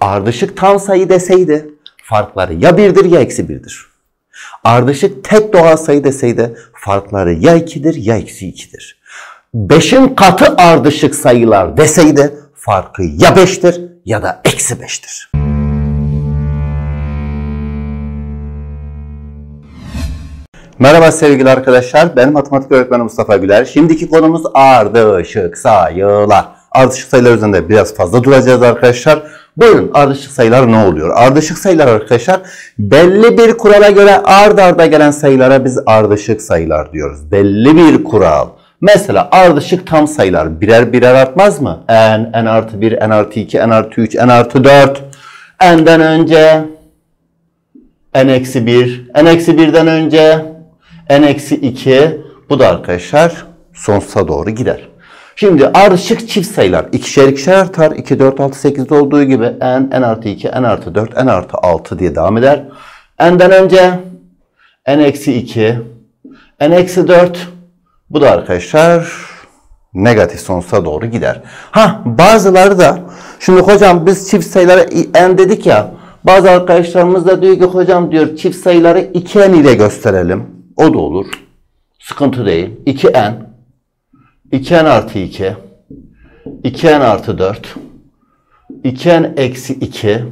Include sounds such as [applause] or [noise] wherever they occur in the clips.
ardışık tam sayı deseydi farkları ya birdir ya eksi birdir. Ardışık tek doğal sayı deseydi farkları ya ikidir ya eksi ikidir. Beşin katı ardışık sayılar deseydi farkı ya beştir ya da eksi beştir. Merhaba sevgili arkadaşlar. Ben matematik öğretmeni Mustafa Güler. Şimdiki konumuz ardışık sayılar. Ardışık sayılar üzerinde biraz fazla duracağız arkadaşlar. Buyurun ardışık sayılar ne oluyor? Ardışık sayılar arkadaşlar belli bir kurala göre ard arda gelen sayılara biz ardışık sayılar diyoruz. Belli bir kural. Mesela ardışık tam sayılar birer birer artmaz mı? n, n artı 1, n artı 2, n artı 3, n artı 4. n'den önce n eksi 1, n eksi 1'den önce n eksi 2. Bu da arkadaşlar sonsuza doğru gider. Şimdi ardışık çift sayılar ikişer ikişer artar. 2, 4, 6, 8'de olduğu gibi n, n artı 2, n artı 4, n artı 6 diye devam eder. n'den önce n eksi 2, n eksi 4. Bu da arkadaşlar negatif sonsuza doğru gider. Ha bazıları da şimdi hocam biz çift sayıları n dedik ya bazı arkadaşlarımız da diyor ki hocam diyor çift sayıları 2n ile gösterelim. O da olur. Sıkıntı değil. 2n 2n artı 2 2n artı 4 2n eksi 2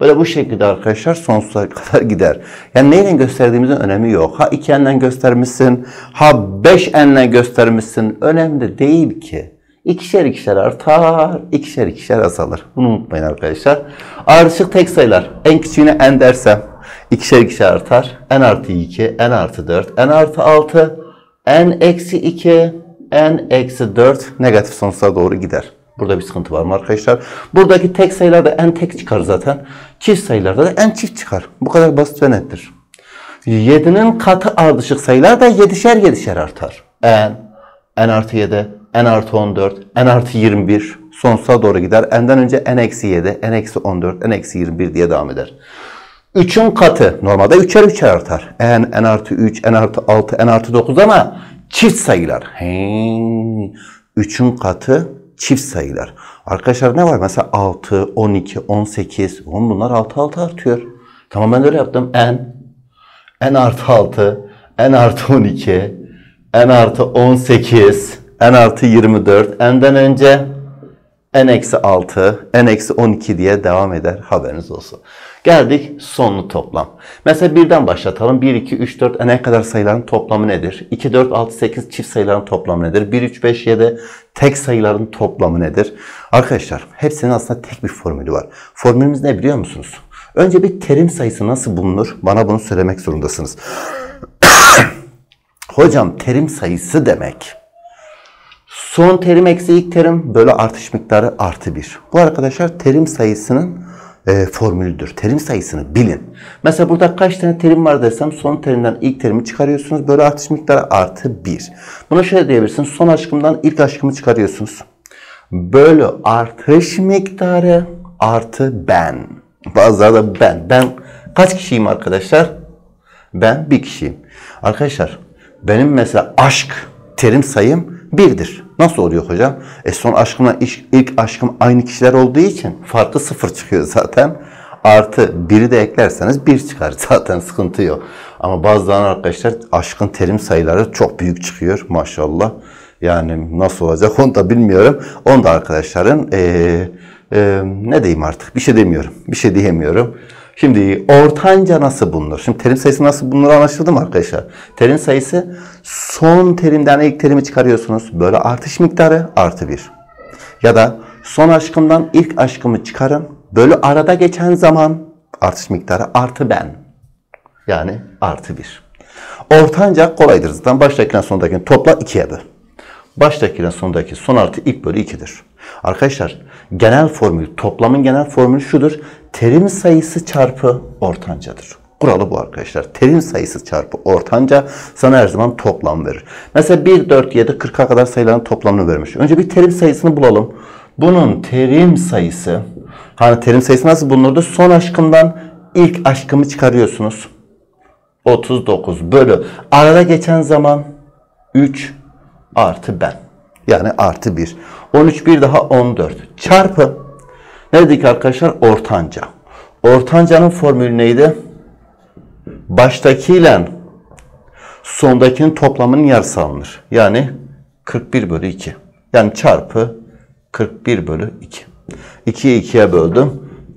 böyle bu şekilde arkadaşlar sonsuza [laughs] kadar gider. Yani neyle gösterdiğimizin önemi yok. Ha 2n'le göstermişsin, ha 5n'le göstermişsin. Önemli değil ki. İkişer ikişer artar, ikişer ikişer azalır. Bunu unutmayın arkadaşlar. Ardışık tek sayılar. En küçüğüne n dersem ikişer ikişer artar. n artı 2, n artı 4, n artı 6, n eksi 2, n eksi 4 negatif sonuçlara doğru gider. Burada bir sıkıntı var mı arkadaşlar? Buradaki tek sayılarda n tek çıkar zaten. Çift sayılarda da n çift çıkar. Bu kadar basit ve nettir. 7'nin katı ardışık sayılar da 7'şer 7'şer artar. n, n artı 7, n artı 14, n artı 21 sonsuza doğru gider. n'den önce n eksi 7, n eksi 14, n eksi 21 diye devam eder. 3'ün katı normalde 3'er 3'er artar. n, n artı 3, n artı 6, n artı 9 ama çift sayılar. 3'ün katı çift sayılar. Arkadaşlar ne var? Mesela 6, 12, 18. Oğlum bunlar 6 6 artıyor. Tamam ben öyle yaptım. n, n artı 6, n artı 12, n artı 18, n artı 24, n'den önce n eksi 6, n eksi 12 diye devam eder. Haberiniz olsun. Geldik sonlu toplam. Mesela birden başlatalım. 1, 2, 3, 4 n'e kadar sayıların toplamı nedir? 2, 4, 6, 8 çift sayıların toplamı nedir? 1, 3, 5, 7 tek sayıların toplamı nedir? Arkadaşlar hepsinin aslında tek bir formülü var. Formülümüz ne biliyor musunuz? Önce bir terim sayısı nasıl bulunur? Bana bunu söylemek zorundasınız. [coughs] Hocam terim sayısı demek. Son terim eksi ilk terim böyle artış miktarı artı 1. Bu arkadaşlar terim sayısının e, formülüdür. Terim sayısını bilin. Mesela burada kaç tane terim var desem son terimden ilk terimi çıkarıyorsunuz. Böyle artış miktarı artı 1. Buna şöyle diyebilirsiniz. Son aşkımdan ilk aşkımı çıkarıyorsunuz. Bölü artış miktarı artı ben. Bazıları da ben. Ben kaç kişiyim arkadaşlar? Ben bir kişiyim. Arkadaşlar benim mesela aşk terim sayım birdir. Nasıl oluyor hocam? E son aşkımla ilk aşkım aynı kişiler olduğu için farkı sıfır çıkıyor zaten. Artı biri de eklerseniz bir çıkar. [laughs] Zaten sıkıntı yok. Ama bazıları arkadaşlar aşkın terim sayıları çok büyük çıkıyor maşallah. Yani nasıl olacak onu da bilmiyorum. Onu da arkadaşların ee, ee, ne diyeyim artık bir şey demiyorum. Bir şey diyemiyorum. Şimdi ortanca nasıl bulunur? Şimdi terim sayısı nasıl bulunur anlaşıldı mı arkadaşlar? Terim sayısı son terimden ilk terimi çıkarıyorsunuz. Böyle artış miktarı artı bir. Ya da son aşkımdan ilk aşkımı çıkarın. Böyle arada geçen zaman artış miktarı artı ben. Yani artı bir. Ortanca kolaydır zaten. Baştakinden sondakini topla ikiye böl. Baştakinden sondaki son artı ilk bölü ikidir. Arkadaşlar genel formül, toplamın genel formülü şudur. Terim sayısı çarpı ortancadır. Kuralı bu arkadaşlar. Terim sayısı çarpı ortanca sana her zaman toplam verir. Mesela 1, 4, 7, 40'a kadar sayıların toplamını vermiş. Önce bir terim sayısını bulalım. Bunun terim sayısı, hani terim sayısı nasıl bulunurdu? Son aşkımdan ilk aşkımı çıkarıyorsunuz. 39 bölü. Arada geçen zaman 3 artı ben. Yani artı 1. 13 bir daha 14. Çarpı Ne dedik arkadaşlar? Ortanca. Ortancanın formülü neydi? Baştakiyle sondakinin toplamının yarısı alınır. Yani 41 bölü 2. Yani çarpı 41 bölü 2. 2'yi 2'ye böldüm.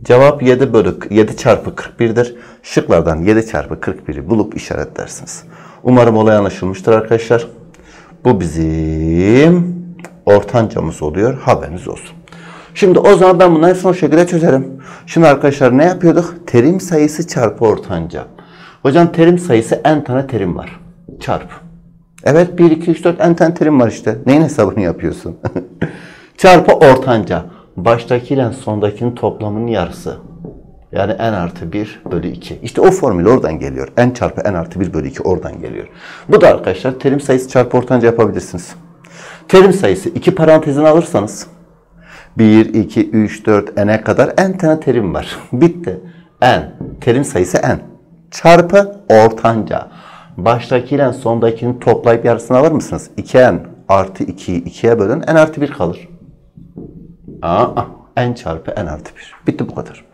Cevap 7 bölü 7 çarpı 41'dir. Şıklardan 7 çarpı 41'i bulup işaretlersiniz. Umarım olay anlaşılmıştır arkadaşlar. Bu bizim ortancamız oluyor. Haberiniz olsun. Şimdi o zaman ben bunları son şekilde çözerim. Şimdi arkadaşlar ne yapıyorduk? Terim sayısı çarpı ortanca. Hocam terim sayısı n tane terim var. Çarp. Evet 1, 2, 3, 4 n tane terim var işte. Neyin hesabını yapıyorsun? [laughs] çarpı ortanca. Baştakiyle sondakinin toplamının yarısı. Yani n artı 1 bölü 2. İşte o formül oradan geliyor. n çarpı n artı 1 bölü 2 oradan geliyor. Bu da arkadaşlar terim sayısı çarpı ortanca yapabilirsiniz. Terim sayısı iki parantezini alırsanız 1, 2, 3, 4, n'e kadar n tane terim var. [laughs] Bitti. n. Terim sayısı n. Çarpı ortanca. Baştakiyle sondakini toplayıp yarısını alır mısınız? 2n artı 2'yi 2'ye bölün n artı 1 kalır. Aa, n çarpı n artı 1. Bitti bu kadar.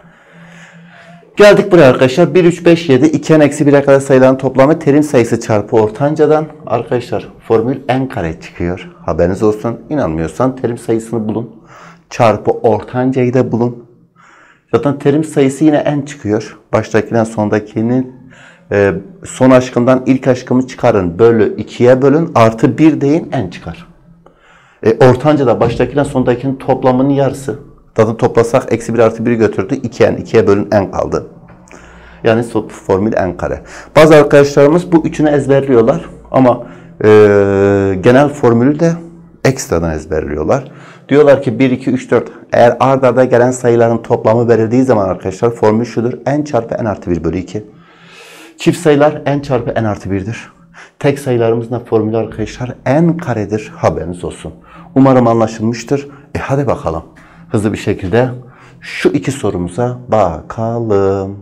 Geldik buraya arkadaşlar. 1, 3, 5, 7, 2 n eksi 1'e kadar sayıların toplamı terim sayısı çarpı ortancadan. Arkadaşlar formül n kare çıkıyor. Haberiniz olsun. İnanmıyorsan terim sayısını bulun. Çarpı ortancayı da bulun. Zaten terim sayısı yine n çıkıyor. Baştakiden sondakinin e, son aşkından ilk aşkımı çıkarın. Bölü 2'ye bölün. Artı 1 deyin n çıkar. E, ortanca da baştakiden sondakinin toplamının yarısı. Zaten toplasak eksi 1 artı 1'i götürdü. 2n. 2'ye bölün n kaldı. Yani formül n kare. Bazı arkadaşlarımız bu üçünü ezberliyorlar. Ama e, genel formülü de ekstradan ezberliyorlar. Diyorlar ki 1, 2, 3, 4 eğer ard arda gelen sayıların toplamı verildiği zaman arkadaşlar formül şudur. n çarpı n artı 1 bölü 2. Çift sayılar n çarpı n artı 1'dir. Tek sayılarımızın formülü arkadaşlar n karedir. Haberiniz olsun. Umarım anlaşılmıştır. E hadi bakalım. Hızlı bir şekilde şu iki sorumuza bakalım.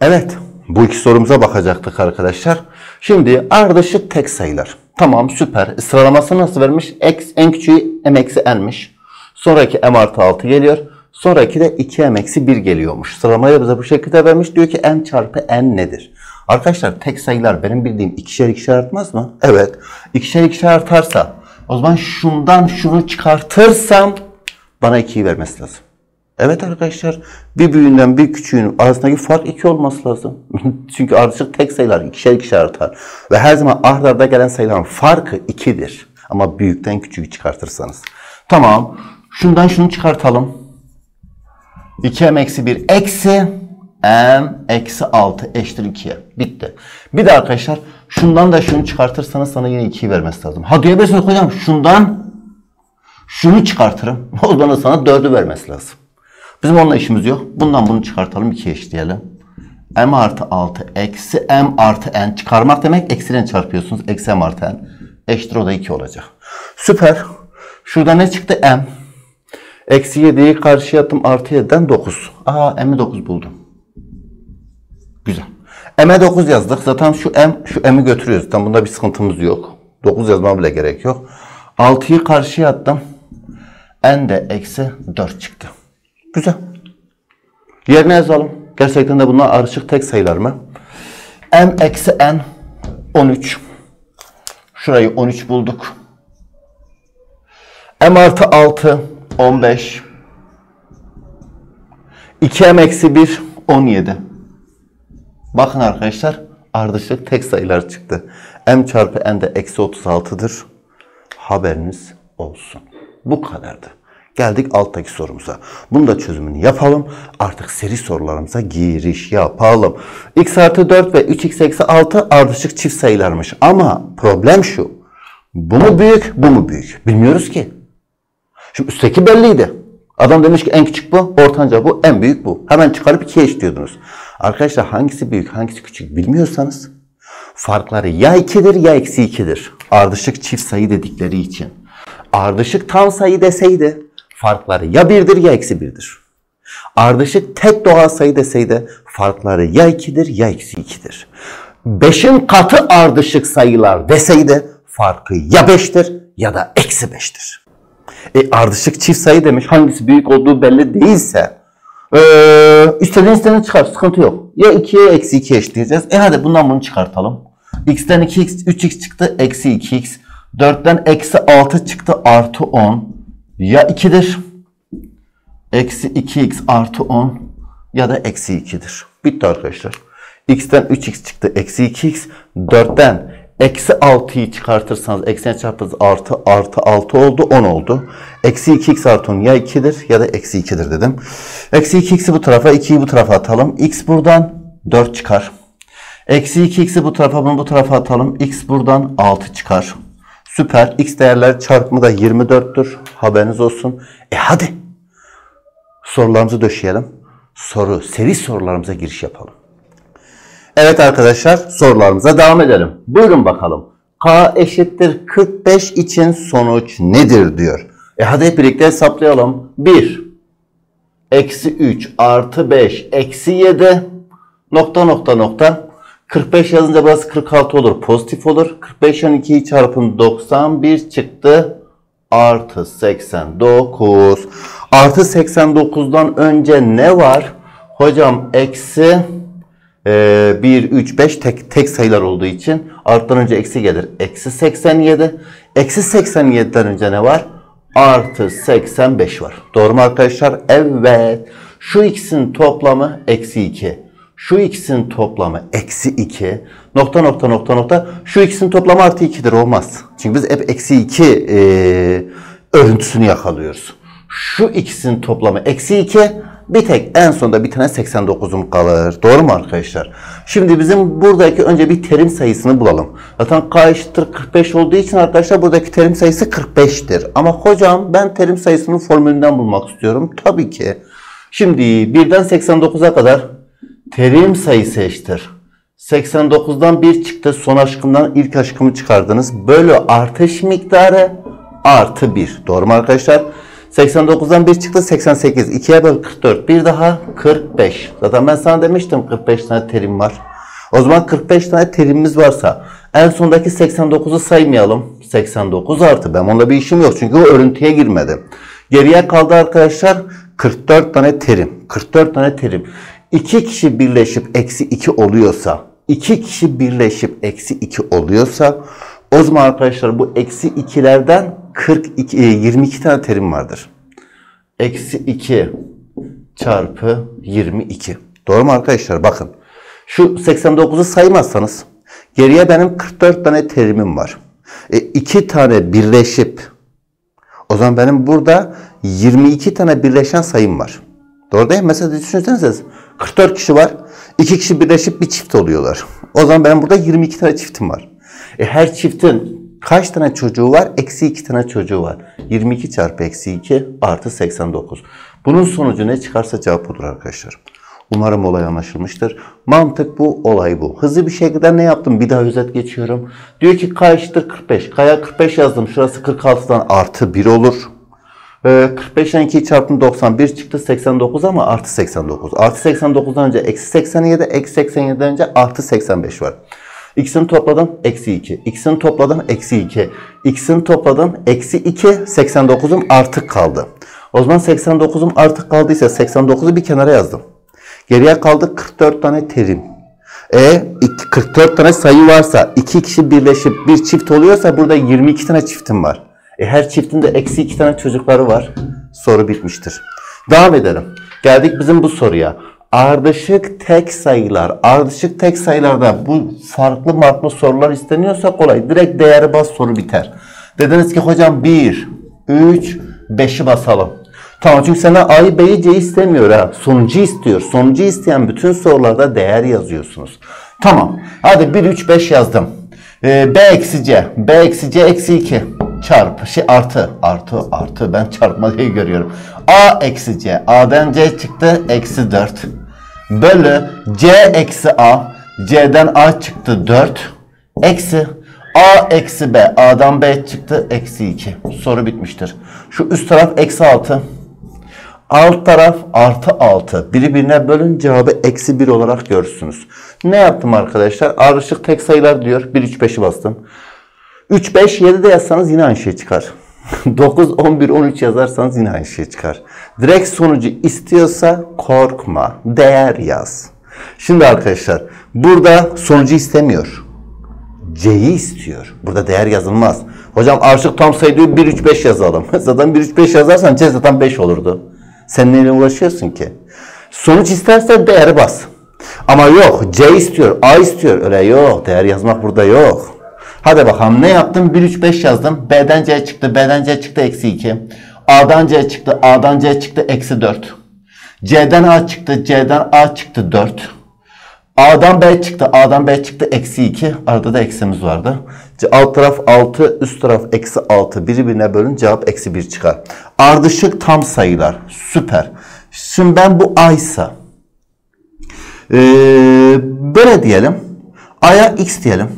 Evet. Bu iki sorumuza bakacaktık arkadaşlar. Şimdi ardışık tek sayılar. Tamam süper. Sıralaması nasıl vermiş? X en küçüğü m eksi n'miş. Sonraki m artı 6 geliyor. Sonraki de 2m eksi 1 geliyormuş. Sıralamayı bize bu şekilde vermiş. Diyor ki m çarpı n nedir? Arkadaşlar tek sayılar benim bildiğim ikişer ikişer artmaz mı? Evet. İkişer ikişer artarsa o zaman şundan şunu çıkartırsam bana 2'yi vermesi lazım. Evet arkadaşlar bir büyüğünden bir küçüğünün arasındaki fark 2 olması lazım. [laughs] Çünkü ardışık tek sayılar ikişer ikişer artar. Ve her zaman ard arda gelen sayıların farkı 2'dir. Ama büyükten küçüğü çıkartırsanız. Tamam. Şundan şunu çıkartalım. 2m eksi 1 eksi m eksi 6 eşittir 2'ye. Bitti. Bir de arkadaşlar şundan da şunu çıkartırsanız sana yine 2'yi vermesi lazım. Ha diyebilirsiniz hocam şundan şunu çıkartırım. [laughs] O zaman sana 4'ü vermesi lazım. Bizim onunla işimiz yok. Bundan bunu çıkartalım. 2 eşitleyelim. m artı 6 eksi m artı n. Çıkarmak demek eksiyle çarpıyorsunuz. Eksi m artı n. Eşittir o da 2 olacak. Süper. Şurada ne çıktı? m. Eksi 7'yi karşıya attım. Artı 7'den 9. Aa m'i 9 buldum. Güzel. M'e 9 yazdık. Zaten şu m, şu m'i götürüyoruz. Zaten bunda bir sıkıntımız yok. 9 yazmama bile gerek yok. 6'yı karşıya attım. N de eksi 4 çıktı. Güzel. Yerine yazalım. Gerçekten de bunlar arışık tek sayılar mı? m eksi n 13. Şurayı 13 bulduk. m artı 6 15. 2m eksi 1 17. Bakın arkadaşlar ardışık tek sayılar çıktı. m çarpı n de eksi 36'dır. Haberiniz olsun. Bu kadardı. Geldik alttaki sorumuza. Bunu da çözümünü yapalım. Artık seri sorularımıza giriş yapalım. x artı 4 ve 3x eksi 6 ardışık çift sayılarmış. Ama problem şu. Bu mu büyük, bu mu büyük? Bilmiyoruz ki. Şimdi üstteki belliydi. Adam demiş ki en küçük bu, ortanca bu, en büyük bu. Hemen çıkarıp ikiye eşitliyordunuz. Arkadaşlar hangisi büyük, hangisi küçük bilmiyorsanız farkları ya 2'dir ya eksi 2'dir. Ardışık çift sayı dedikleri için. Ardışık tam sayı deseydi farkları ya 1'dir ya eksi 1'dir. Ardışık tek doğal sayı deseydi farkları ya 2'dir ya eksi 2'dir. 5'in katı ardışık sayılar deseydi farkı ya 5'tir ya da eksi 5'tir. E ardışık çift sayı demiş hangisi büyük olduğu belli değilse Ee, istediğin istediğini çıkar. Sıkıntı yok. Ya 2'ye eksi 2 eşitleyeceğiz. E hadi bundan bunu çıkartalım. x'ten 2x 3x çıktı. Eksi 2x. 4'ten eksi 6 çıktı. Artı 10. Ya 2'dir. Eksi 2x artı 10 ya da eksi 2'dir. Bitti arkadaşlar. x'ten 3x çıktı. Eksi 2x. 4'ten eksi 6'yı çıkartırsanız eksiye çarpınız artı artı 6 oldu 10 oldu. Eksi 2x artı 10 ya 2'dir ya da eksi 2'dir dedim. Eksi 2x'i bu tarafa 2'yi bu tarafa atalım. x buradan 4 çıkar. Eksi 2x'i bu tarafa bunu bu tarafa atalım. x buradan 6 çıkar. Süper. X değerler çarpımı da 24'tür. Haberiniz olsun. E hadi. Sorularımızı döşeyelim. Soru, seri sorularımıza giriş yapalım. Evet arkadaşlar sorularımıza devam edelim. Buyurun bakalım. K eşittir 45 için sonuç nedir diyor. E hadi hep birlikte hesaplayalım. 1 eksi 3 artı 5 eksi 7 nokta nokta nokta 45 yazınca burası 46 olur. Pozitif olur. 45 12'yi çarpın 91 çıktı. Artı 89. Artı 89'dan önce ne var? Hocam eksi e, 1, 3, 5 tek, tek sayılar olduğu için arttan önce eksi gelir. Eksi 87. Eksi 87'den önce ne var? Artı 85 var. Doğru mu arkadaşlar? Evet. Şu ikisinin toplamı eksi 2. Şu ikisinin toplamı eksi 2. Nokta nokta nokta nokta. Şu ikisinin toplamı artı 2'dir olmaz. Çünkü biz hep eksi 2 e, örüntüsünü yakalıyoruz. Şu ikisinin toplamı eksi 2. Bir tek en sonunda bir tane 89'um kalır. Doğru mu arkadaşlar? Şimdi bizim buradaki önce bir terim sayısını bulalım. Zaten k eşittir 45 olduğu için arkadaşlar buradaki terim sayısı 45'tir. Ama hocam ben terim sayısının formülünden bulmak istiyorum. Tabii ki. Şimdi 1'den 89'a kadar terim sayısı eşittir. 89'dan 1 çıktı. Son aşkımdan ilk aşkımı çıkardınız. Bölü artış miktarı artı 1. Doğru mu arkadaşlar? 89'dan 1 çıktı 88. 2'ye böl 44. Bir daha 45. Zaten ben sana demiştim 45 tane terim var. O zaman 45 tane terimimiz varsa en sondaki 89'u saymayalım. 89 artı. Ben onunla bir işim yok. Çünkü o örüntüye girmedi. Geriye kaldı arkadaşlar 44 tane terim. 44 tane terim. 2 kişi birleşip eksi 2 oluyorsa 2 kişi birleşip eksi 2 oluyorsa o zaman arkadaşlar bu eksi 2'lerden 42, 22 tane terim vardır. Eksi 2 çarpı 22. Doğru mu arkadaşlar? Bakın. Şu 89'u saymazsanız geriye benim 44 tane terimim var. E, 2 tane birleşip o zaman benim burada 22 tane birleşen sayım var. Doğru değil mi? Mesela düşünsenize 44 kişi var. 2 kişi birleşip bir çift oluyorlar. O zaman benim burada 22 tane çiftim var. E her çiftin kaç tane çocuğu var? Eksi 2 tane çocuğu var. 22 çarpı eksi 2 artı 89. Bunun sonucu ne çıkarsa cevap budur arkadaşlar. Umarım olay anlaşılmıştır. Mantık bu, olay bu. Hızlı bir şekilde ne yaptım? Bir daha özet geçiyorum. Diyor ki k eşittir 45. K'ya 45 yazdım. Şurası 46'dan artı 1 olur. Ee, 45'ten 2'yi çarptım 91 çıktı 89 ama artı 89. Artı 89'dan önce eksi 87, eksi 87'den önce artı 85 var. X'ini topladım eksi 2. X'ini topladım eksi 2. X'ini topladım eksi 2. 89'um artık kaldı. O zaman 89'um artık kaldıysa 89'u bir kenara yazdım. Geriye kaldı 44 tane terim. E 44 tane sayı varsa iki kişi birleşip bir çift oluyorsa burada 22 tane çiftim var. E her çiftin de eksi 2 tane çocukları var. Soru bitmiştir. Devam edelim. Geldik bizim bu soruya. Ardışık tek sayılar. Ardışık tek sayılarda bu farklı farklı sorular isteniyorsa kolay. Direkt değeri bas soru biter. Dediniz ki hocam 1, 3, 5'i basalım. Tamam çünkü sana A'yı B'yi C istemiyor ha. Sonucu istiyor. Sonucu isteyen bütün sorularda değer yazıyorsunuz. Tamam. Hadi 1, 3, 5 yazdım. Ee, B eksi C. B eksi C eksi 2 çarpı şey artı artı artı ben çarpma diye görüyorum. A eksi C. A'dan C çıktı eksi 4. Bölü C eksi A. C'den A çıktı 4. Eksi A eksi B. A'dan B çıktı eksi 2. Soru bitmiştir. Şu üst taraf eksi 6. Alt taraf artı 6. Birbirine bölün cevabı eksi 1 olarak görürsünüz. Ne yaptım arkadaşlar? Ardışık tek sayılar diyor. 1, 3, 5'i bastım. 3, 5, 7 de yazsanız yine aynı şey çıkar. 9, 11, 13 yazarsanız yine aynı şey çıkar. Direkt sonucu istiyorsa korkma. Değer yaz. Şimdi arkadaşlar burada sonucu istemiyor. C'yi istiyor. Burada değer yazılmaz. Hocam artık tam sayı diyor 1, 3, 5 yazalım. [laughs] zaten 1, 3, 5 yazarsan C zaten 5 olurdu. Sen neyle uğraşıyorsun ki? Sonuç istersen değeri bas. Ama yok C istiyor, A istiyor. Öyle yok. Değer yazmak burada yok. Hadi bakalım ne yaptım? 1, 3, 5 yazdım. B'den C çıktı. B'den C çıktı. Eksi 2. A'dan C çıktı. A'dan C çıktı. Eksi 4. C'den A çıktı. C'den A çıktı. 4. A'dan B çıktı. A'dan B çıktı. Eksi 2. Arada da eksimiz vardı. Alt taraf 6. Üst taraf eksi 6. Birbirine bölün. Cevap eksi 1 çıkar. Ardışık tam sayılar. Süper. Şimdi ben bu A ise ee, böyle diyelim. A'ya X diyelim.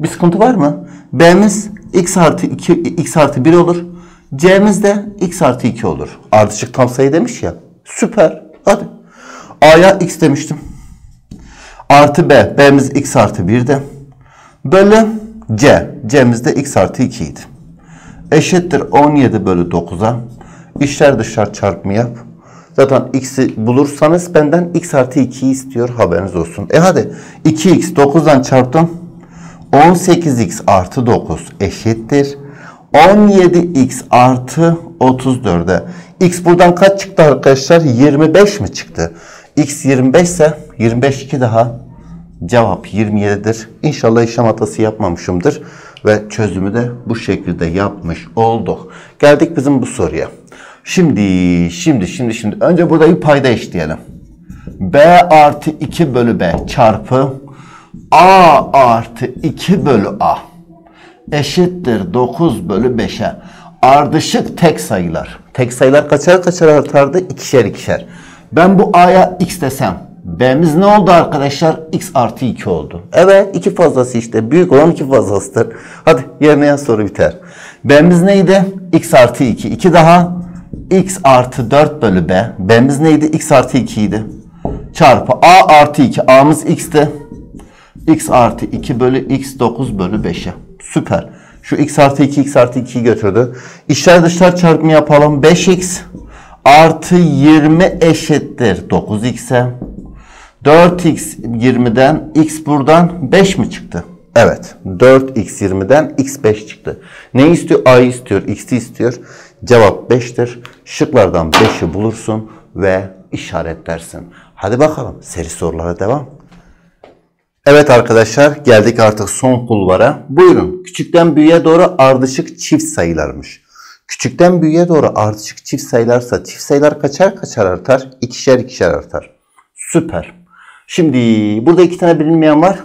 Bir sıkıntı var mı? B'miz X artı 2, X artı 1 olur. C'miz de X artı 2 olur. Ardışık tam sayı demiş ya. Süper. Hadi. A'ya X demiştim artı B. B'miz x artı 1'de. Bölü C. C'miz de x artı 2 idi. Eşittir 17 bölü 9'a. İşler dışlar çarpımı yap. Zaten x'i bulursanız benden x artı 2'yi istiyor haberiniz olsun. E hadi 2x 9'dan çarptım. 18x artı 9 eşittir. 17x artı 34'e. X buradan kaç çıktı arkadaşlar? 25 mi çıktı? X 25 ise 25 2 daha cevap 27'dir. İnşallah işlem hatası yapmamışımdır ve çözümü de bu şekilde yapmış olduk. Geldik bizim bu soruya. Şimdi, şimdi, şimdi, şimdi. Önce burada bir payda eşleyelim. B artı 2 bölü B çarpı A artı 2 bölü A eşittir 9 bölü 5'e. Ardışık tek sayılar. Tek sayılar kaçar kaçar artardı? İkişer ikişer. Ben bu A'ya X desem B'miz ne oldu arkadaşlar? X artı 2 oldu. Evet iki fazlası işte. Büyük olan iki fazlasıdır. Hadi yerine yaz soru biter. B'miz neydi? X artı 2. 2 daha. X artı 4 bölü B. B'miz neydi? X artı 2 idi. Çarpı A artı 2. A'mız X'ti. X artı 2 bölü X 9 bölü 5'e. Süper. Şu X artı 2 X artı 2'yi götürdü. İşler dışlar çarpımı yapalım. 5X artı 20 eşittir 9X'e. 4x 20'den x buradan 5 mi çıktı? Evet. 4x 20'den x 5 çıktı. Ne istiyor? A istiyor. X'i istiyor. Cevap 5'tir. Şıklardan 5'i bulursun ve işaretlersin. Hadi bakalım. Seri sorulara devam. Evet arkadaşlar geldik artık son kulvara. Buyurun. Küçükten büyüğe doğru ardışık çift sayılarmış. Küçükten büyüğe doğru ardışık çift sayılarsa çift sayılar kaçar kaçar artar? İkişer ikişer artar. Süper. Şimdi burada iki tane bilinmeyen var.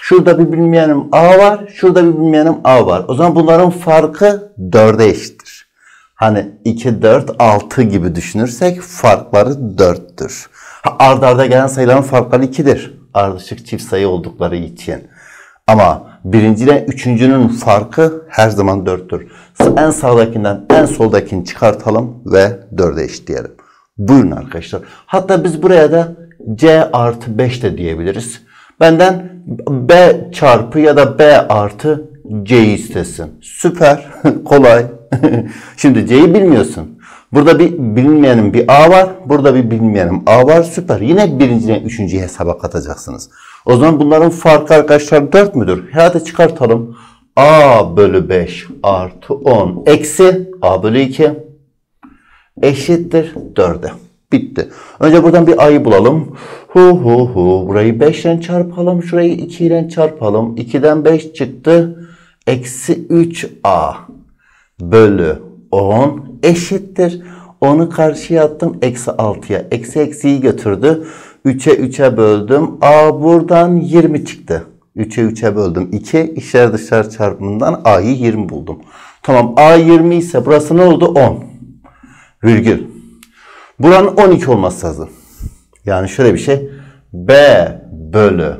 Şurada bir bilinmeyenim A var. Şurada bir bilinmeyenim A var. O zaman bunların farkı 4'e eşittir. Hani 2, 4, 6 gibi düşünürsek farkları 4'tür. Ha, arda arda gelen sayıların farkları 2'dir. Ardışık çift sayı oldukları için. Ama birinci ile üçüncünün farkı her zaman 4'tür. En sağdakinden en soldakini çıkartalım ve 4'e eşitleyelim. Buyurun arkadaşlar. Hatta biz buraya da C artı 5 de diyebiliriz. Benden B çarpı ya da B artı C istesin. Süper. [laughs] Kolay. [laughs] Şimdi C'yi bilmiyorsun. Burada bir bilinmeyenin bir A var. Burada bir bilinmeyenin A var. Süper. Yine birinciden üçüncüyü hesaba katacaksınız. O zaman bunların farkı arkadaşlar 4 müdür? Hadi çıkartalım. A bölü 5 artı 10 eksi A bölü 2 eşittir 4'e. Bitti. Önce buradan bir a'yı bulalım. Hu hu hu. Burayı 5 ile çarpalım. Şurayı 2 ile çarpalım. 2'den 5 çıktı. Eksi 3a bölü 10 eşittir. Onu karşıya attım. Eksi 6'ya. Eksi eksiyi götürdü. 3'e 3'e böldüm. A buradan 20 çıktı. 3'e 3'e böldüm. 2 içler dışarı çarpımından A'yı 20 buldum. Tamam A 20 ise burası ne oldu? 10. Virgül. Buranın 12 olması lazım. Yani şöyle bir şey. B bölü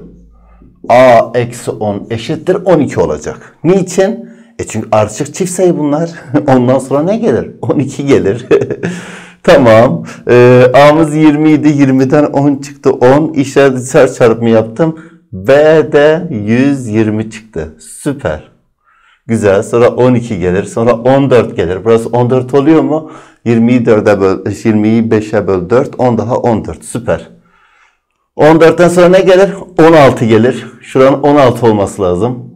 A eksi 10 eşittir 12 olacak. Niçin? E çünkü artık çift sayı bunlar. [laughs] Ondan sonra ne gelir? 12 gelir. [laughs] tamam. Ee, A'mız 20 idi. 20'den 10 çıktı. 10 işaret dışarı çarpımı yaptım. B de 120 çıktı. Süper. Güzel. Sonra 12 gelir. Sonra 14 gelir. Burası 14 oluyor mu? 20'yi 4'e böl, 20'yi 5'e böl 4. 10 daha 14. Süper. 14'ten sonra ne gelir? 16 gelir. Şuranın 16 olması lazım.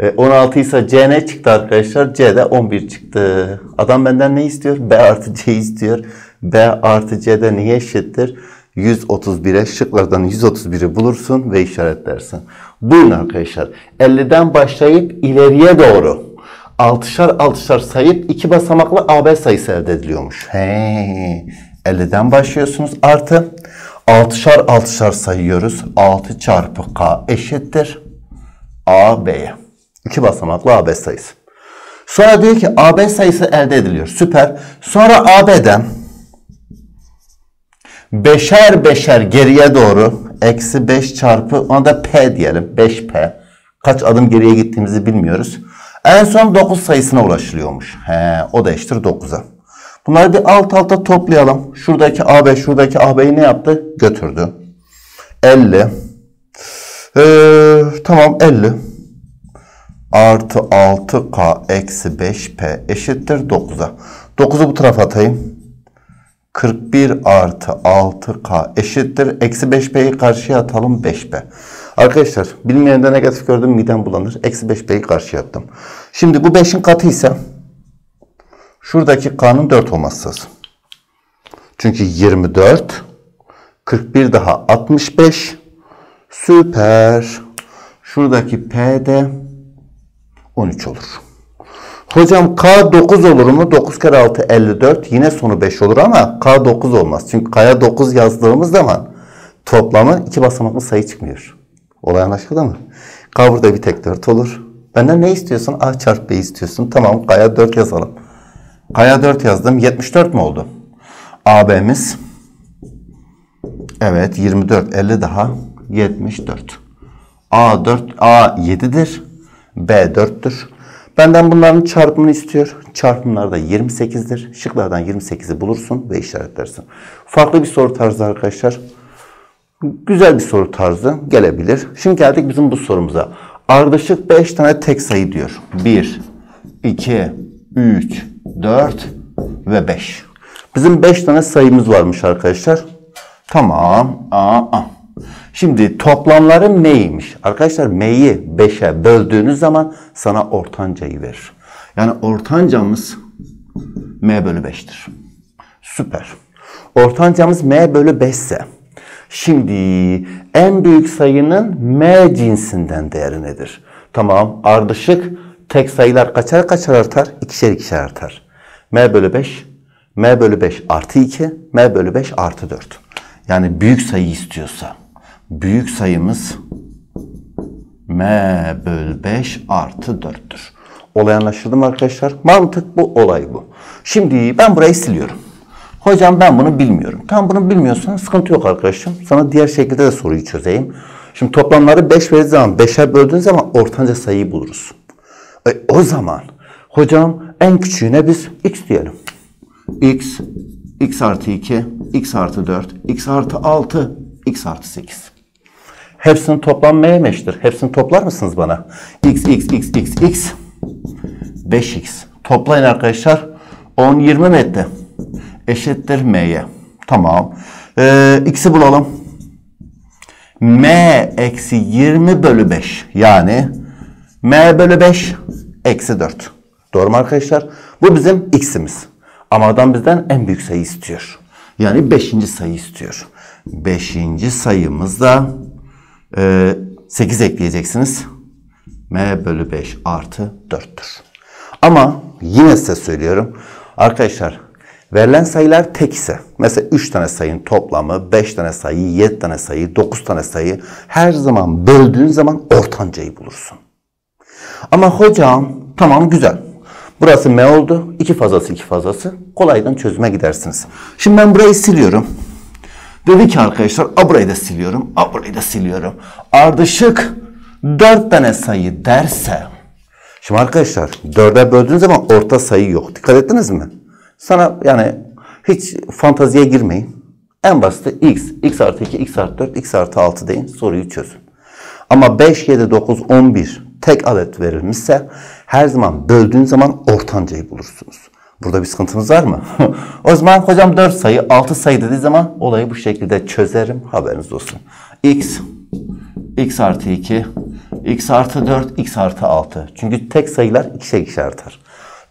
E, 16 ise C ne çıktı arkadaşlar? C de 11 çıktı. Adam benden ne istiyor? B artı C istiyor. B artı C de niye eşittir? 131'e şıklardan 131'i bulursun ve işaretlersin. Buyurun arkadaşlar. 50'den başlayıp ileriye doğru altışar altışar sayıp iki basamaklı AB sayısı elde ediliyormuş. He, 50'den başlıyorsunuz artı altışar altışar sayıyoruz. 6 çarpı K eşittir AB'ye. İki basamaklı AB sayısı. Sonra diyor ki AB sayısı elde ediliyor. Süper. Sonra AB'den beşer beşer geriye doğru eksi 5 çarpı ona da P diyelim. 5P. Kaç adım geriye gittiğimizi bilmiyoruz. En son 9 sayısına ulaşılıyormuş. He, o da eşittir 9'a. Bunları bir alt alta toplayalım. Şuradaki AB, şuradaki AB'yi ne yaptı? Götürdü. 50. Ee, tamam 50. Artı 6K eksi 5P eşittir 9'a. 9'u bu tarafa atayım. 41 artı 6K eşittir. Eksi 5P'yi karşıya atalım 5P. Arkadaşlar bilmeyende negatif gördüm midem bulanır. Eksi 5P'yi karşıya attım. Şimdi bu 5'in katı ise şuradaki K'nın 4 olması lazım. Çünkü 24 41 daha 65 süper. Şuradaki P de 13 olur. Hocam K 9 olur mu? 9 kere 6 54. Yine sonu 5 olur ama K 9 olmaz. Çünkü K'ya 9 yazdığımız zaman toplamı iki basamaklı sayı çıkmıyor. Olay anlaşıldı mı? K burada bir tek 4 olur. Benden ne istiyorsun? A çarpı B istiyorsun. Tamam K'ya 4 yazalım. K'ya 4 yazdım. 74 mi oldu? AB'miz Evet 24 50 daha 74. A 4 A 7'dir. B 4'tür. Benden bunların çarpımını istiyor. Çarpımlar da 28'dir. Şıklardan 28'i bulursun ve işaretlersin. Farklı bir soru tarzı arkadaşlar. Güzel bir soru tarzı gelebilir. Şimdi geldik bizim bu sorumuza. Ardışık 5 tane tek sayı diyor. 1, 2, 3, 4 ve 5. Bizim 5 tane sayımız varmış arkadaşlar. Tamam. Aa, aa. Şimdi toplamları neymiş? Arkadaşlar m'yi 5'e böldüğünüz zaman sana ortancayı verir. Yani ortancamız m bölü 5'tir. Süper. Ortancamız m bölü 5 ise şimdi en büyük sayının m cinsinden değeri nedir? Tamam ardışık tek sayılar kaçar kaçar artar? İkişer ikişer artar. m bölü 5 m bölü 5 artı 2 m bölü 5 artı 4. Yani büyük sayı istiyorsa büyük sayımız m bölü 5 artı 4'tür. Olay anlaşıldı mı arkadaşlar? Mantık bu, olay bu. Şimdi ben burayı siliyorum. Hocam ben bunu bilmiyorum. Tam bunu bilmiyorsan sıkıntı yok arkadaşım. Sana diğer şekilde de soruyu çözeyim. Şimdi toplamları 5 verdiği zaman 5'e böldüğün zaman ortanca sayıyı buluruz. E, o zaman hocam en küçüğüne biz x diyelim. x, x artı 2, x artı 4, x artı 6, x artı 8. Hepsinin toplam m'ye eşittir. Hepsini toplar mısınız bana? x, x, x, x, x, 5x. Toplayın arkadaşlar. 10, 20 mi etti? Eşittir m'ye. Tamam. Ee, x'i bulalım. m eksi 20 bölü 5. Yani m bölü 5 eksi 4. Doğru mu arkadaşlar? Bu bizim x'imiz. Ama adam bizden en büyük sayı istiyor. Yani 5. sayı istiyor. 5. sayımız da e, 8 ekleyeceksiniz. M bölü 5 artı 4'tür. Ama yine size söylüyorum. Arkadaşlar verilen sayılar tek ise mesela 3 tane sayının toplamı 5 tane sayı, 7 tane sayı, 9 tane sayı her zaman böldüğün zaman ortancayı bulursun. Ama hocam tamam güzel. Burası M oldu. 2 fazlası 2 fazlası. Kolaydan çözüme gidersiniz. Şimdi ben burayı siliyorum. Dedi ki arkadaşlar a burayı da siliyorum. A burayı da siliyorum. Ardışık 4 tane sayı derse. Şimdi arkadaşlar 4'e böldüğünüz zaman orta sayı yok. Dikkat ettiniz mi? Sana yani hiç fantaziye girmeyin. En basit x, x artı 2, x artı 4, x artı 6 deyin. Soruyu çözün. Ama 5, 7, 9, 11 tek adet verilmişse her zaman böldüğün zaman ortancayı bulursunuz. Burada bir sıkıntımız var mı? [laughs] o zaman hocam 4 sayı 6 sayı dediği zaman olayı bu şekilde çözerim haberiniz olsun. X x artı 2 x artı 4 x artı 6. Çünkü tek sayılar ikişer ikişer artar.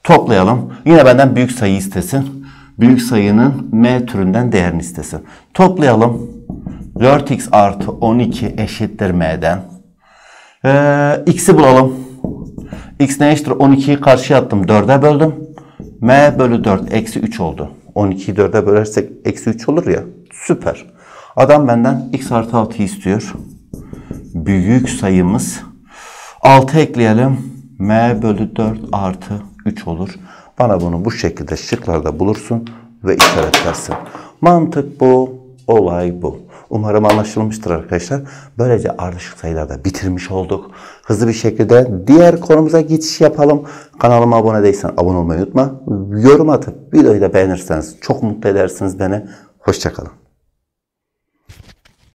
Toplayalım. Yine benden büyük sayı istesin. Büyük sayının m türünden değerini istesin. Toplayalım. 4x artı 12 eşittir m'den. Ee, x'i bulalım. x ne eşittir? 12'yi karşıya attım. 4'e böldüm. M bölü 4 eksi 3 oldu. 12'yi 4'e bölersek eksi 3 olur ya. Süper. Adam benden x artı 6 istiyor. Büyük sayımız. 6 ekleyelim. m bölü 4 artı 3 olur. Bana bunu bu şekilde şıklarda bulursun ve işaretlersin. Mantık bu, olay bu. Umarım anlaşılmıştır arkadaşlar. Böylece ardışık sayılarda bitirmiş olduk. Hızlı bir şekilde diğer konumuza geçiş yapalım. Kanalıma abone değilsen abone olmayı unutma. Yorum atıp videoyu da beğenirseniz çok mutlu edersiniz beni. Hoşçakalın.